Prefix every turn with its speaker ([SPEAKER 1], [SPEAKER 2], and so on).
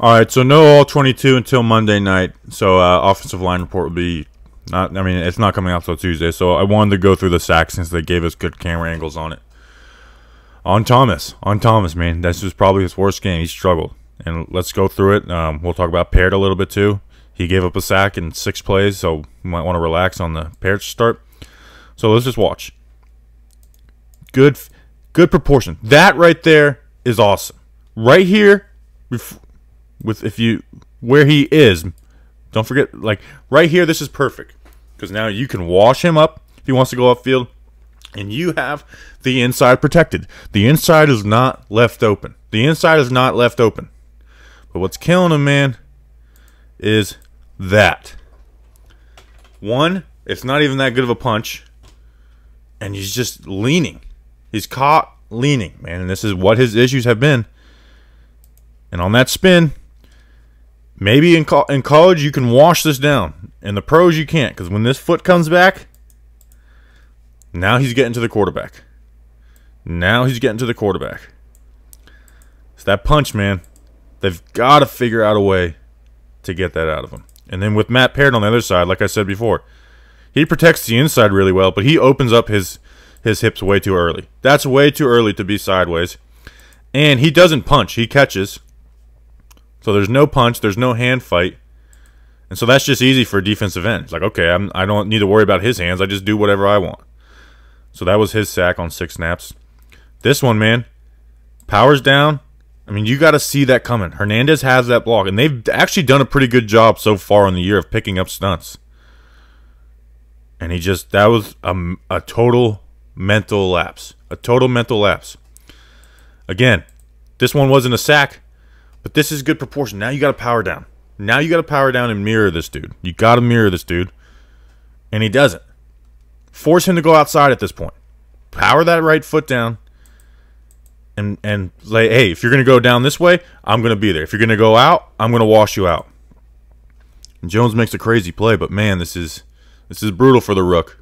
[SPEAKER 1] All right, so no all 22 until Monday night. So uh, offensive line report will be not. I mean, it's not coming out till Tuesday. So I wanted to go through the sacks since they gave us good camera angles on it. On Thomas, on Thomas, man, this was probably his worst game. He struggled, and let's go through it. Um, we'll talk about Peart a little bit too. He gave up a sack in six plays, so you might want to relax on the Peart start. So let's just watch. Good, good proportion. That right there is awesome. Right here, with if you where he is, don't forget like right here. This is perfect because now you can wash him up if he wants to go upfield, and you have the inside protected. The inside is not left open. The inside is not left open. But what's killing him, man, is that. One, it's not even that good of a punch. And he's just leaning. He's caught leaning, man. And this is what his issues have been. And on that spin, maybe in, co- in college you can wash this down. In the pros, you can't. Because when this foot comes back, now he's getting to the quarterback. Now he's getting to the quarterback. It's that punch, man. They've got to figure out a way to get that out of him. And then with Matt Peart on the other side, like I said before, he protects the inside really well, but he opens up his his hips way too early. That's way too early to be sideways. And he doesn't punch, he catches. So there's no punch, there's no hand fight. And so that's just easy for a defensive end. It's like, okay, I'm, I don't need to worry about his hands. I just do whatever I want. So that was his sack on six snaps. This one, man, powers down, I mean, you got to see that coming. Hernandez has that block, and they've actually done a pretty good job so far in the year of picking up stunts. And he just, that was a, a total mental lapse. A total mental lapse. Again, this one wasn't a sack, but this is good proportion. Now you got to power down. Now you got to power down and mirror this dude. You got to mirror this dude. And he doesn't. Force him to go outside at this point. Power that right foot down and and like, hey, if you're gonna go down this way, I'm gonna be there. If you're gonna go out, I'm gonna wash you out. And Jones makes a crazy play, but man, this is this is brutal for the rook.